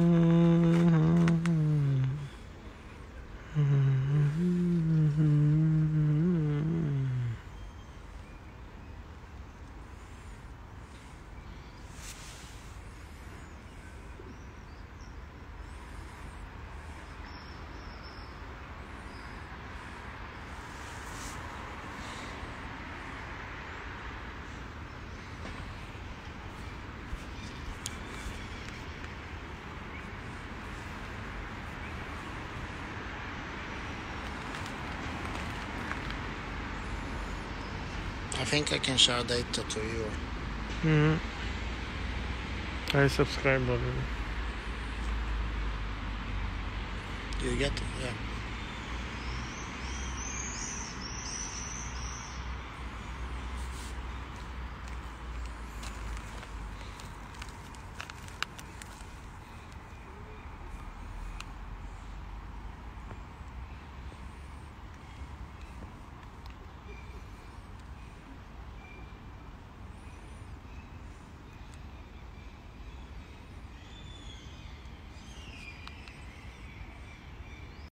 Mm. I think I can share data to you. Mm hmm I subscribed already. You get it? Yeah.